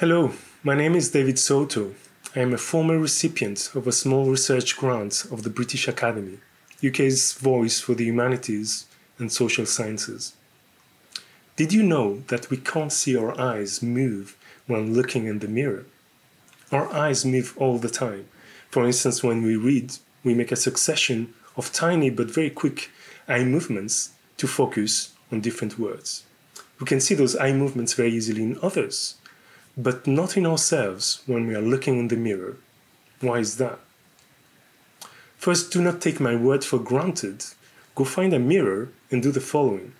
Hello, my name is David Souto. I am a former recipient of a small research grant of the British Academy, UK's voice for the humanities and social sciences. Did you know that we can't see our eyes move when looking in the mirror? Our eyes move all the time. For instance, when we read, we make a succession of tiny but very quick eye movements to focus on different words. We can see those eye movements very easily in others, but not in ourselves when we are looking in the mirror. Why is that? First, do not take my word for granted. Go find a mirror and do the following.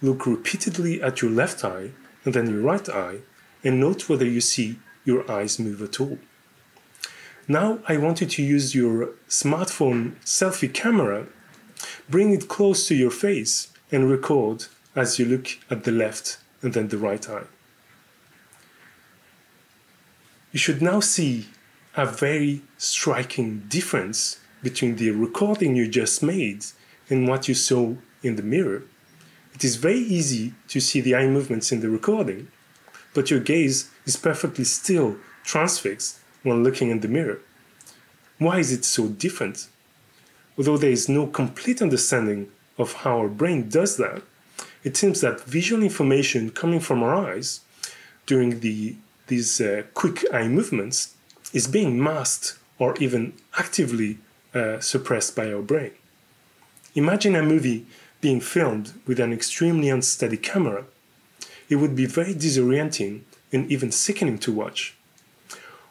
Look repeatedly at your left eye and then your right eye and note whether you see your eyes move at all. Now I want you to use your smartphone selfie camera, bring it close to your face and record as you look at the left and then the right eye. You should now see a very striking difference between the recording you just made and what you saw in the mirror. It is very easy to see the eye movements in the recording, but your gaze is perfectly still transfixed when looking in the mirror. Why is it so different? Although there is no complete understanding of how our brain does that, it seems that visual information coming from our eyes during the, these uh, quick eye movements is being masked or even actively uh, suppressed by our brain. Imagine a movie being filmed with an extremely unsteady camera. It would be very disorienting and even sickening to watch.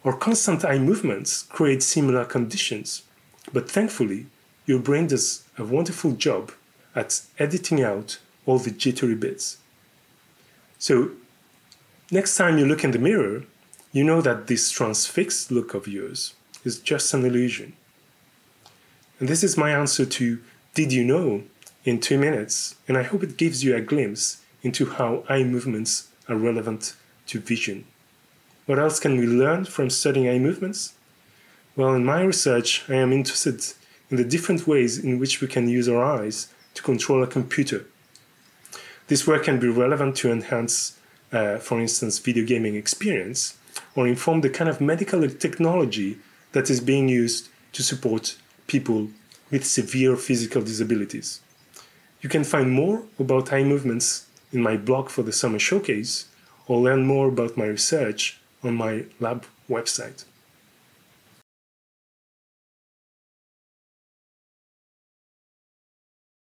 Or constant eye movements create similar conditions, but thankfully, your brain does a wonderful job at editing out all the jittery bits. So, next time you look in the mirror, you know that this transfixed look of yours is just an illusion. And this is my answer to Did you know in two minutes, and I hope it gives you a glimpse into how eye movements are relevant to vision. What else can we learn from studying eye movements? Well, in my research, I am interested in the different ways in which we can use our eyes to control a computer. This work can be relevant to enhance, uh, for instance, video gaming experience, or inform the kind of medical technology that is being used to support people with severe physical disabilities. You can find more about eye movements in my blog for the summer showcase or learn more about my research on my lab website.